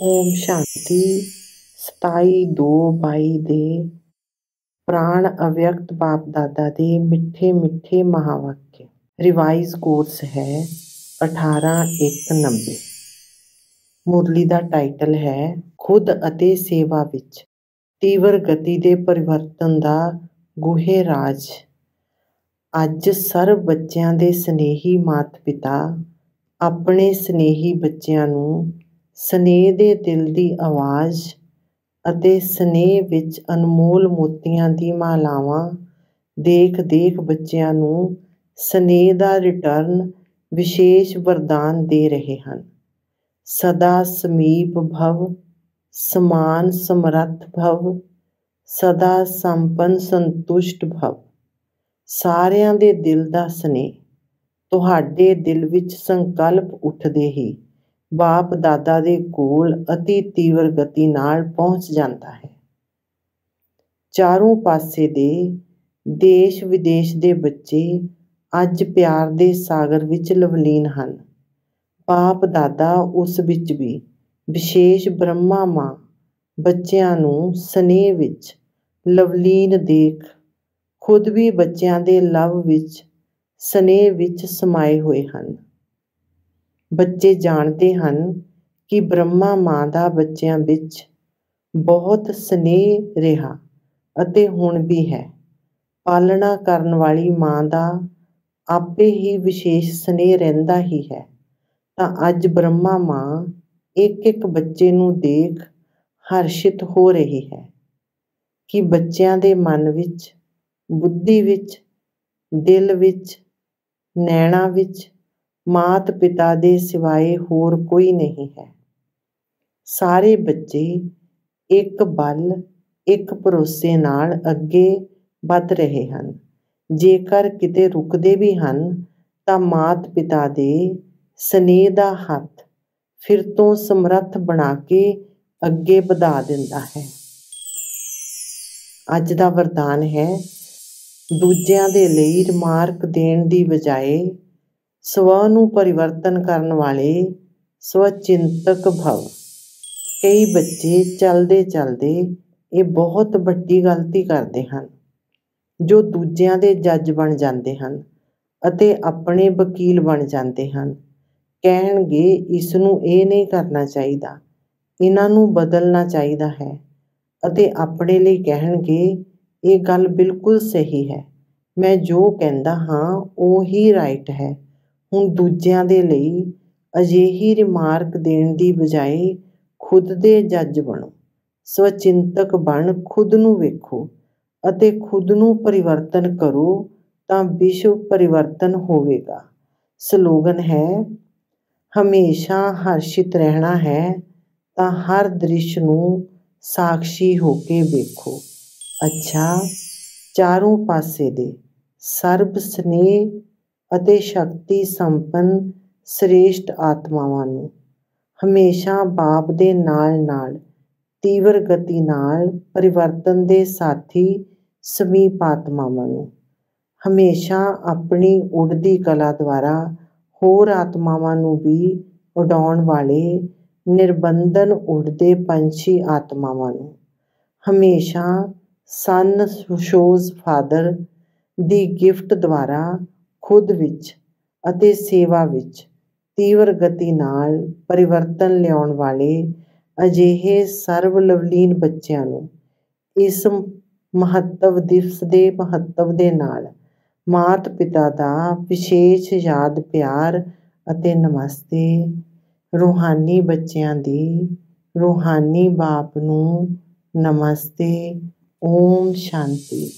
ਓਮ ਸ਼ਾਂਤੀ। 27/2/22 ਦੇ ਪ੍ਰਾਣ ਅਵਿਅਕਤ ਬਾਪ ਦਾਦਾ ਦੇ ਮਿੱਠੇ ਮਿੱਠੇ ਮਹਾਵਾਕਿਆ ਰਿਵਾਈਜ਼ ਕੋਰਸ ਹੈ 18/1/90 ਮੁਰਲੀ ਦਾ ਟਾਈਟਲ ਹੈ, ਖੁਦ ਅਤੇ ਸੇਵਾ ਵਿੱਚ ਤੀਵਰ ਗਤੀ ਦੇ ਪਰਿਵਰਤਨ ਦਾ ਗੁਹੇ ਰਾਜ। ਅੱਜ ਸਰਬ ਬੱਚਿਆਂ ਦੇ ਸਨੇਹੀ ਮਾਤ ਪਿਤਾ ਆਪਣੇ ਸਨੇਹੀ ਬੱਚਿਆਂ ਨੂੰ ਸਨੇਹ ਦੇ ਦਿਲ ਦੀ ਆਵਾਜ਼ ਅਤੇ ਸਨੇਹ ਵਿੱਚ ਅਨਮੋਲ ਮੋਤੀਆਂ ਦੀ ਮਾਲਾਵਾਂ ਦੇਖ ਦੇਖ ਬੱਚਿਆਂ ਨੂੰ ਸਨੇਹ ਦਾ ਰਿਟਰਨ ਵਿਸ਼ੇਸ਼ ਵਰਦਾਨ ਦੇ ਰਹੇ ਹਨ। ਸਦਾ ਸਮੀਪ ਭਵ, ਸਮਾਨ ਸਮਰੱਥ ਭਵ, ਸਦਾ ਸੰਪਨ ਸੰਤੁਸ਼ਟ ਭਵ। ਸਾਰਿਆਂ ਦੇ ਦਿਲ ਦਾ ਸਨੇਹ, ਤੁਹਾਡੇ ਦਿਲ ਵਿੱਚ ਸੰਕਲਪ ਉੱਠਦੇ ਹੀ ਬਾਪ ਦਾਦਾ ਦੇ ਕੋਲ ਅਤੀ ਤੀਵਰ ਗਤੀ ਨਾਲ ਪਹੁੰਚ ਜਾਂਦਾ ਹੈ। ਚਾਰੋਂ ਪਾਸੇ ਦੇ ਦੇਸ਼ ਵਿਦੇਸ਼ ਦੇ ਬੱਚੇ ਅੱਜ ਪਿਆਰ ਦੇ ਸਾਗਰ ਵਿੱਚ ਲਵਲੀਨ ਹਨ। ਬਾਪ ਦਾਦਾ ਉਸ ਵਿੱਚ ਵੀ ਵਿਸ਼ੇਸ਼ ਬ੍ਰਹਮਾ ਮਾਂ ਬੱਚਿਆਂ ਨੂੰ ਸਨੇਹ ਵਿੱਚ ਲਵਲੀਨ ਦੇਖ ਖੁਦ ਵੀ ਬੱਚਿਆਂ ਦੇ ਲਵ ਵਿੱਚ ਸਨੇਹ ਵਿੱਚ ਸਮਾਏ ਹੋਏ ਹਨ। ਬੱਚੇ ਜਾਣਦੇ ਹਨ ਕਿ ਬ੍ਰਹਮਾ ਮਾਂ ਦਾ ਬੱਚਿਆਂ ਵਿੱਚ ਬਹੁਤ ਸਨੇਹ ਰਿਹਾ ਅਤੇ ਹੁਣ ਵੀ ਹੈ। ਪਾਲਣਾ ਕਰਨ ਵਾਲੀ ਮਾਂ ਦਾ ਆਪੇ ਹੀ ਵਿਸ਼ੇਸ਼ ਸਨੇਹ ਰਹਿੰਦਾ ਹੀ ਹੈ। ਤਾਂ ਅੱਜ ਬ੍ਰਹਮਾ ਮਾਂ ਇੱਕ ਇੱਕ ਬੱਚੇ ਨੂੰ ਦੇਖ ਹਰਸ਼ਿਤ ਹੋ ਰਹੀ ਹੈ ਕਿ ਬੱਚਿਆਂ ਦੇ ਮਨ ਵਿੱਚ, ਬੁੱਧੀ ਵਿੱਚ, ਦਿਲ ਵਿੱਚ, ਨੈਣਾ ਵਿੱਚ ਮਾਤ ਪਿਤਾ ਦੇ ਸਿਵਾਏ ਹੋਰ ਕੋਈ ਨਹੀਂ ਹੈ। ਸਾਰੇ ਬੱਚੇ ਇੱਕ ਬਲ, ਇੱਕ ਭਰੋਸੇ ਨਾਲ ਅੱਗੇ ਵੱਧ ਰਹੇ ਹਨ। ਜੇਕਰ ਕਿਤੇ ਰੁਕਦੇ ਵੀ ਹਨ, ਤਾਂ ਮਾਤ ਪਿਤਾ ਦੇ ਸਨੇਹ ਦਾ ਹੱਥ ਫਿਰ ਤੋਂ ਸਮਰੱਥ ਬਣਾ ਕੇ ਅੱਗੇ ਵਧਾ ਦਿੰਦਾ ਹੈ। ਅੱਜ ਦਾ ਵਰਦਾਨ ਹੈ, ਦੂਜਿਆਂ ਦੇ ਲਈ ਰਿਮਾਰਕ ਦੇਣ ਦੀ ਬਜਾਏ ਸਵ ਨੂੰ ਪਰਿਵਰਤਨ ਕਰਨ ਵਾਲੇ ਸਵਚਿੰਤਕ ਭਵ। ਕਈ ਬੱਚੇ ਚਲਦੇ ਚਲਦੇ ਇਹ ਬਹੁਤ ਵੱਡੀ ਗਲਤੀ ਕਰਦੇ ਹਨ, ਜੋ ਦੂਜਿਆਂ ਦੇ ਜੱਜ ਬਣ ਜਾਂਦੇ ਹਨ ਅਤੇ ਆਪਣੇ ਵਕੀਲ ਬਣ ਜਾਂਦੇ ਹਨ। ਕਹਿਣਗੇ, ਇਸ ਨੂੰ ਇਹ ਨਹੀਂ ਕਰਨਾ ਚਾਹੀਦਾ, ਇਹਨਾਂ ਨੂੰ ਬਦਲਣਾ ਚਾਹੀਦਾ ਹੈ ਅਤੇ ਆਪਣੇ ਲਈ ਕਹਿਣਗੇ, ਇਹ ਗੱਲ ਬਿਲਕੁਲ ਸਹੀ ਹੈ, ਮੈਂ ਜੋ ਕਹਿੰਦਾ ਹਾਂ ਉਹ ਹੀ ਰਾਈਟ ਹੈ। ਹੁਣ ਦੂਜਿਆਂ ਦੇ ਲਈ ਅਜਿਹੀ ਰਿਮਾਰਕ ਦੇਣ ਦੀ ਬਜਾਏ ਖੁਦ ਦੇ ਜੱਜ ਬਣੋ। ਸਵਚਿੰਤਕ ਬਣ ਖੁਦ ਨੂੰ ਵੇਖੋ ਅਤੇ ਖੁਦ ਨੂੰ ਪਰਿਵਰਤਨ ਕਰੋ ਤਾਂ ਵਿਸ਼ਵ ਪਰਿਵਰਤਨ ਹੋਵੇਗਾ। ਸਲੋਗਨ ਹੈ, ਹਮੇਸ਼ਾ ਹਰਸ਼ਿਤ ਰਹਿਣਾ ਹੈ ਤਾਂ ਹਰ ਦ੍ਰਿਸ਼ ਨੂੰ ਸਾਖਸ਼ੀ ਹੋ ਕੇ ਵੇਖੋ। ਅੱਛਾ, ਚਾਰੋਂ ਪਾਸੇ ਦੇ ਸਰਬ ਸਨੇਹ ਅਤੇ ਸ਼ਕਤੀ ਸੰਪੰਨ ਸ੍ਰੇਸ਼ਟ ਆਤਮਾਵਾਂ ਨੂੰ ਹਮੇਸ਼ਾ ਬਾਪ ਦੇ ਨਾਲ ਨਾਲ ਤੀਵਰ ਗਤੀ ਨਾਲ ਪਰਿਵਰਤਨ ਦੇ ਸਾਥੀ ਸਮੀਪ ਆਤਮਾਵਾਂ ਨੂੰ ਹਮੇਸ਼ਾ ਆਪਣੀ ਉਡਦੀ ਕਲਾ ਦੁਆਰਾ ਹੋਰ ਆਤਮਾਵਾਂ ਨੂੰ ਵੀ ਉਡਾਉਣ ਵਾਲੇ ਨਿਰਬੰਧਨ ਉਡਦੇ ਪੰਛੀ ਆਤਮਾਵਾਂ ਨੂੰ ਹਮੇਸ਼ਾ ਸਨ ਸ਼ੋਜ਼ ਫਾਦਰ ਦੀ ਗਿਫਟ ਦੁਆਰਾ ਖੁਦ ਵਿੱਚ ਅਤੇ ਸੇਵਾ ਵਿੱਚ ਤੀਵਰ ਗਤੀ ਨਾਲ ਪਰਿਵਰਤਨ ਲਿਆਉਣ ਵਾਲੇ ਅਜਿਹੇ ਸਰਵ ਲਵਲੀਨ ਬੱਚਿਆਂ ਨੂੰ ਇਸ ਮਹੱਤਵ ਦਿਵਸ ਦੇ ਮਹੱਤਵ ਦੇ ਨਾਲ ਮਾਤ ਪਿਤਾ ਦਾ ਵਿਸ਼ੇਸ਼ ਯਾਦ, ਪਿਆਰ ਅਤੇ ਨਮਸਤੇ ਰੂਹਾਨੀ ਬੱਚਿਆਂ ਦੀ ਰੂਹਾਨੀ ਬਾਪ ਨੂੰ ਨਮਸਤੇ, ਓਮ ਸ਼ਾਂਤੀ।